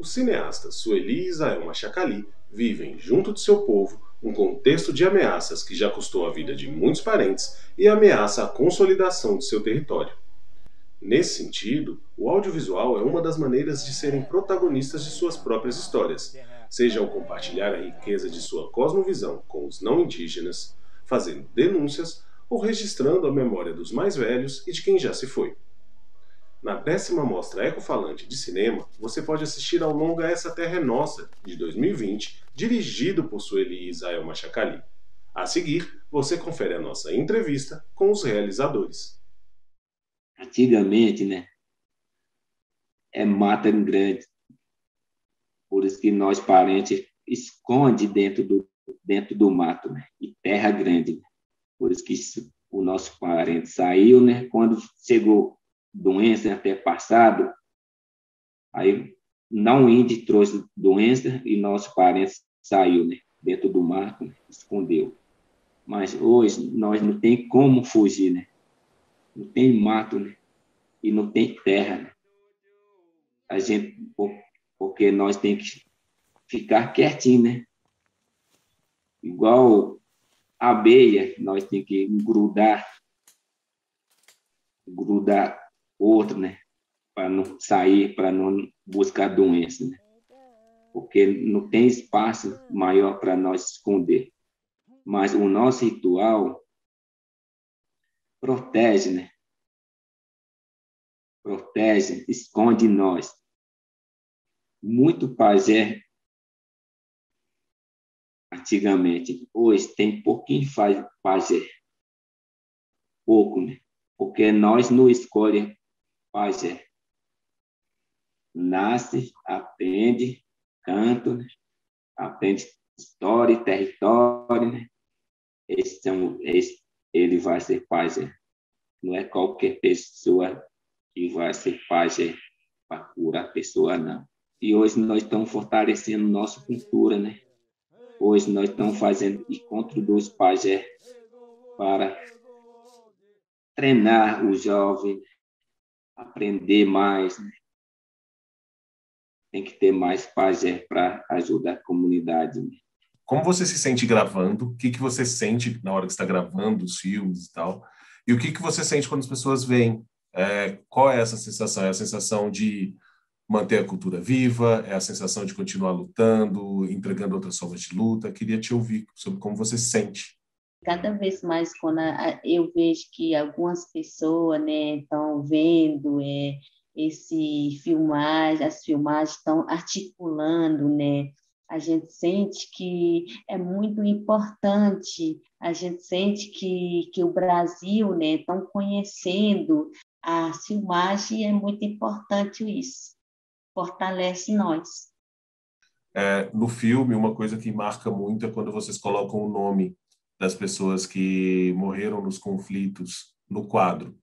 os cineastas Sueli e Isael Machacali vivem, junto de seu povo, um contexto de ameaças que já custou a vida de muitos parentes e ameaça a consolidação de seu território. Nesse sentido, o audiovisual é uma das maneiras de serem protagonistas de suas próprias histórias, seja ao compartilhar a riqueza de sua cosmovisão com os não indígenas, fazendo denúncias ou registrando a memória dos mais velhos e de quem já se foi. Na décima mostra Ecofalante de Cinema, você pode assistir ao longa Essa Terra é Nossa, de 2020, dirigido por Sueli Isael Machacali. A seguir, você confere a nossa entrevista com os realizadores. Antigamente, né, é mata grande, por isso que nós parentes esconde dentro do dentro do mato, né, e terra grande. Né? Por isso que o nosso parente saiu, né, quando chegou doença até passado, aí não índio trouxe doença e nosso parente saiu, né, dentro do mato, né, escondeu. Mas hoje nós não tem como fugir, né? Não tem mato, né? E não tem terra, né? A gente, porque nós tem que ficar quietinho, né? Igual abelha, nós tem que grudar, grudar outro, né? Para não sair, para não buscar doença, né? Porque não tem espaço maior para nós esconder. Mas o nosso ritual protege, né? Protege, esconde nós. Muito pajé antigamente. Hoje tem pouquinho faz pajé. Pouco, né? Porque nós não escolhemos pajé. Nasce, aprende, canto, né? aprende história, território, né? Esse, esse, ele vai ser pajé. Não é qualquer pessoa que vai ser pajé para curar a pessoa, não. E hoje nós estamos fortalecendo nossa cultura, né? Hoje nós estamos fazendo encontro dos pajé para treinar o jovem, aprender mais. Né? Tem que ter mais pajé para ajudar a comunidade. Né? Como você se sente gravando? O que, que você sente na hora que está gravando os filmes e tal? E o que, que você sente quando as pessoas veem? É, qual é essa sensação? É a sensação de manter a cultura viva? É a sensação de continuar lutando, entregando outras formas de luta? Queria te ouvir sobre como você se sente. Cada vez mais, quando eu vejo que algumas pessoas estão né, vendo é, esse filmagem, as filmagens estão articulando, né? A gente sente que é muito importante, a gente sente que, que o Brasil, né, estão conhecendo a filmagem, é muito importante isso fortalece nós. É, no filme, uma coisa que marca muito é quando vocês colocam o nome das pessoas que morreram nos conflitos no quadro.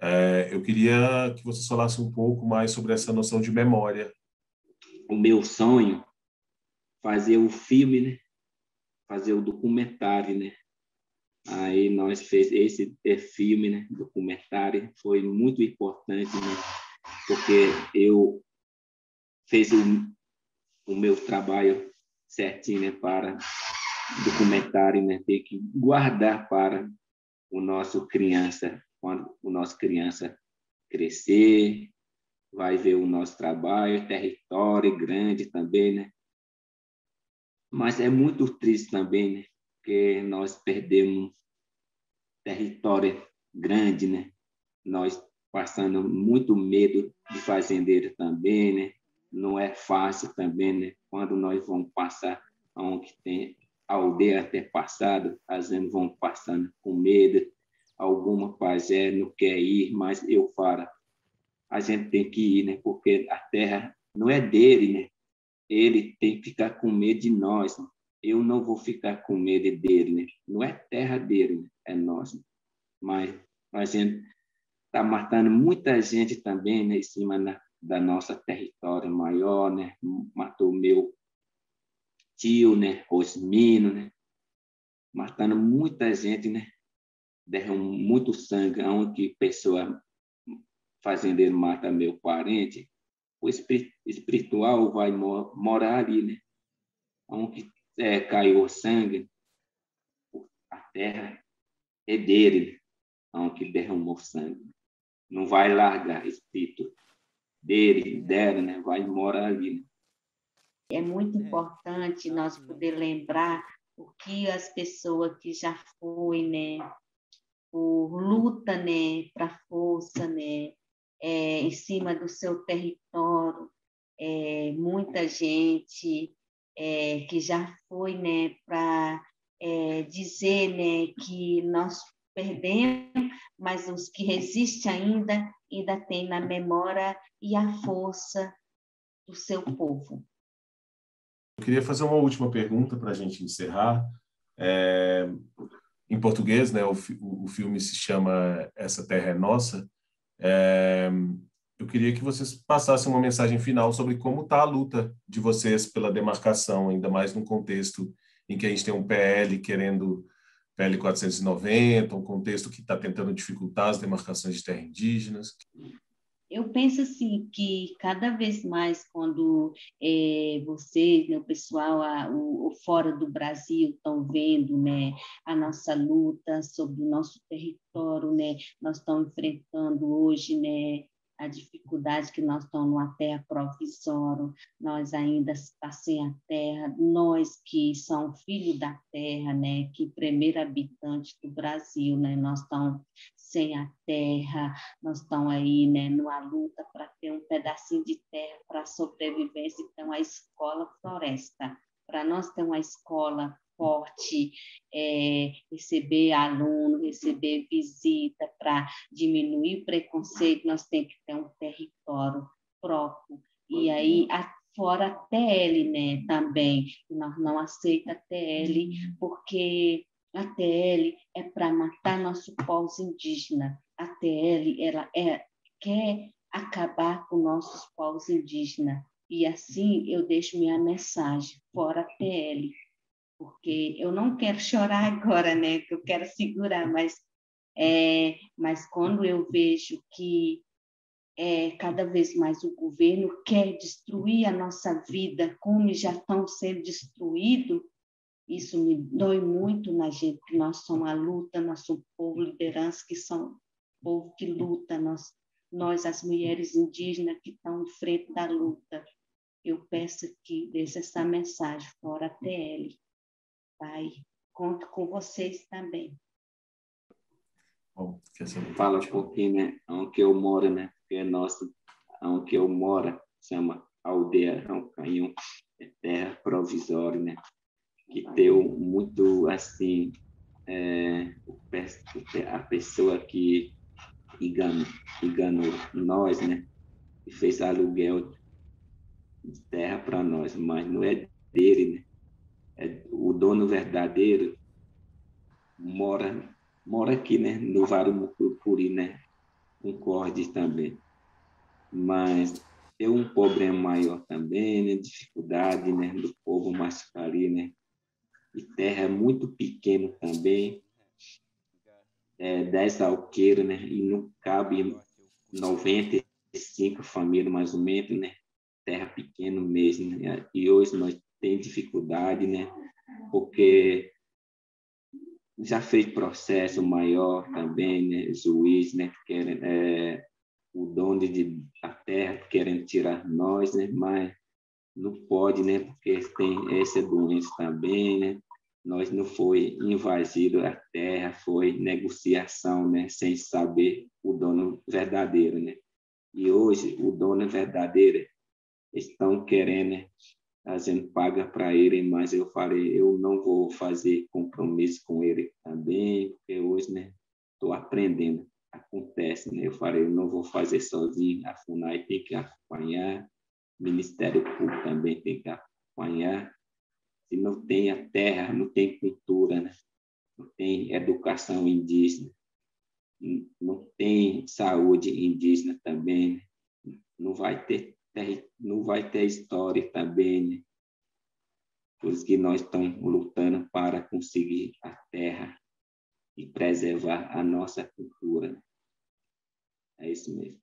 É, eu queria que você falasse um pouco mais sobre essa noção de memória. O meu sonho fazer o filme, né? Fazer o documentário, né? Aí nós fez esse filme, né? Documentário foi muito importante, né? Porque eu fez o, o meu trabalho certinho né, para documentário, né, ter que guardar para o nosso criança, quando o nosso criança crescer, vai ver o nosso trabalho, território grande também, né? Mas é muito triste também, né? Porque nós perdemos território grande, né? Nós passando muito medo de fazendeiro também, né? não é fácil também, né? Quando nós vamos passar onde tem aldeia até passado, às vezes vão passando com medo, alguma pajé não quer ir, mas eu falo, a gente tem que ir, né? Porque a terra não é dele, né? Ele tem que ficar com medo de nós. Né? Eu não vou ficar com medo dele, né? Não é terra dele, né? é nosso. Né? Mas a gente está matando muita gente também, né? Em cima da nossa território maior, né? Matou meu tio, né? Osmino, né? Matando muita gente, né? Derramou muito sangue, onde pessoa fazendeiro mata meu parente, o espiritual vai morar ali, né? Onde é, caiu o sangue, a terra é dele, onde derramou sangue. Não vai largar espírito dele, dela, né? Vai morar ali. Né? É muito importante nós poder lembrar o que as pessoas que já foi, né, por luta, né, para força, né, é, em cima do seu território, é, muita gente é, que já foi, né, para é, dizer, né, que nós perdemos, mas os que resistem ainda ainda tem na memória e a força do seu povo. Eu queria fazer uma última pergunta para a gente encerrar. É, em português, né, o, o, filme se chama Essa Terra é Nossa. É, eu queria que vocês passassem uma mensagem final sobre como está a luta de vocês pela demarcação, ainda mais num contexto em que a gente tem um PL querendo PL 490, um contexto que está tentando dificultar as demarcações de terras indígenas. Eu penso assim que cada vez mais quando é, vocês, né, o pessoal a, o, o, fora do Brasil estão vendo, né, a nossa luta sobre o nosso território, né, nós estamos enfrentando hoje, né, a dificuldade que nós estamos numa terra provisória, nós ainda está sem a terra, nós que somos filhos da terra, né, que primeiro habitante do Brasil, né, nós estamos sem a terra, nós estamos aí, né, numa luta para ter um pedacinho de terra para sobrevivência, então a escola floresta, para nós ter uma escola forte, é, receber aluno, receber visita, para diminuir o preconceito, nós temos que ter um território próprio. E aí, a, fora a TL, né, também, nós não aceita a TL, porque a TL é para matar nosso povo indígena. A TL, ela é, quer acabar com nossos povos indígenas. E assim eu deixo minha mensagem, fora a TL porque eu não quero chorar agora, né? Eu quero segurar, mas é, mas quando eu vejo que é, cada vez mais o governo quer destruir a nossa vida, como já estão sendo destruídos, isso me dói muito na gente, que nós somos a luta, nós somos povo liderança, que são povo que luta, nós, nós as mulheres indígenas que estão em frente da luta. Eu peço que deixe essa mensagem fora a TL. Pai, conto com vocês também. Bom, Fala um pouquinho, né? Onde eu moro, né? Porque é nosso, onde eu moro, chama Aldeia Roncanhão, é terra provisória, né? Que deu muito, assim, é, a pessoa que enganou, enganou nós, né? E fez aluguel de terra para nós, mas não é dele, né? É, o dono verdadeiro mora mora aqui, né, no Vale Mucurupuri, né, concorde também. Mas tem um problema maior também, né, dificuldade, né, do povo mascari, né, e terra é muito pequeno também, é, 10 alqueiros, né, e não cabe 95 famílias mais ou menos, né, terra pequeno mesmo, né, e hoje nós tem dificuldade, né? Porque já fez processo maior também, né? Juiz, né? Querem, é, o dono de, da terra querendo tirar nós, né? Mas não pode, né? Porque tem essa doença também, né? Nós não foi invadido a terra, foi negociação, né? Sem saber o dono verdadeiro, né? E hoje o dono verdadeiro estão querendo a gente paga para ele, mas eu falei, eu não vou fazer compromisso com ele também, porque hoje, né, estou aprendendo, acontece, né, eu falei, eu não vou fazer sozinho, a FUNAI tem que acompanhar, o Ministério Público também tem que acompanhar, se não tem a terra, não tem cultura, né, não tem educação indígena, não tem saúde indígena também, né? não vai ter não vai ter história também, né? Por isso que nós estamos lutando para conseguir a terra e preservar a nossa cultura. É isso mesmo.